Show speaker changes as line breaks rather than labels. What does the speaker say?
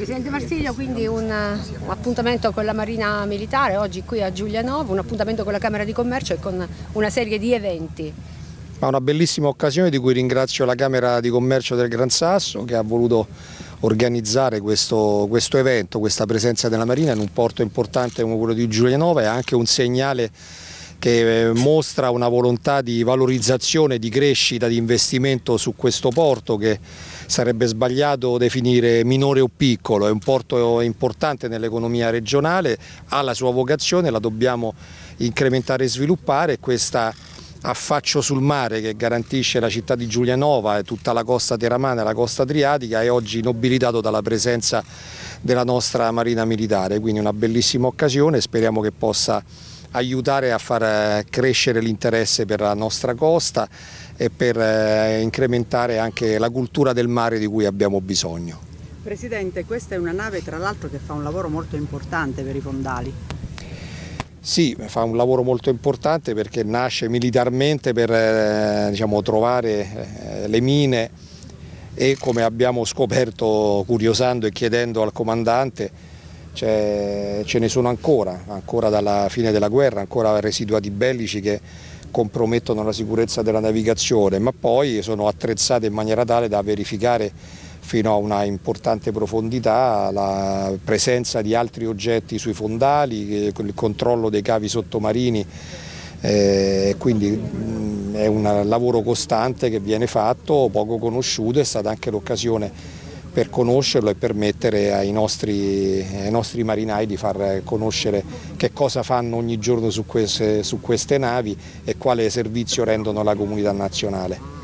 Presidente Marsiglio, quindi un, un, appuntamento con la Marina Militare, oggi qui a Giulianova, un appuntamento con la Camera di Commercio e con una serie di eventi.
Ma una bellissima occasione di cui ringrazio la Camera di Commercio del Gran Sasso che ha voluto organizzare questo, questo evento, questa presenza della Marina in un porto importante come quello di Giulianova è anche un segnale che eh, mostra una volontà di valorizzazione, di crescita, di investimento su questo porto che sarebbe sbagliato definire minore o piccolo, è un porto importante nell'economia regionale, ha la sua vocazione, la dobbiamo incrementare e sviluppare. Questa affaccio sul mare che garantisce la città di Giulianova e tutta la costa teramana e la costa adriatica è oggi nobilitato dalla presenza della nostra Marina Militare, quindi una bellissima occasione, speriamo che possa aiutare a far eh, crescere l'interesse per la nostra costa e per eh, incrementare anche la cultura del mare di cui abbiamo bisogno.
Presidente, questa è una nave tra l'altro che fa un lavoro molto importante per i fondali.
Sì, fa un lavoro molto importante perché nasce militarmente per eh, diciamo, trovare le mine e come abbiamo scoperto curiosando e chiedendo al comandante ce ne sono ancora, ancora dalla fine della guerra, ancora residuati bellici che compromettono la sicurezza della navigazione, ma poi sono attrezzate in maniera tale da verificare fino a una importante profondità la presenza di altri oggetti sui fondali, il controllo dei cavi sottomarini, eh, quindi mh, è un lavoro costante che viene fatto, poco conosciuto, è stata anche l'occasione per conoscerlo e permettere ai nostri, ai nostri, marinai di far conoscere che cosa fanno ogni giorno su queste, su queste navi e quale servizio rendono alla comunità nazionale.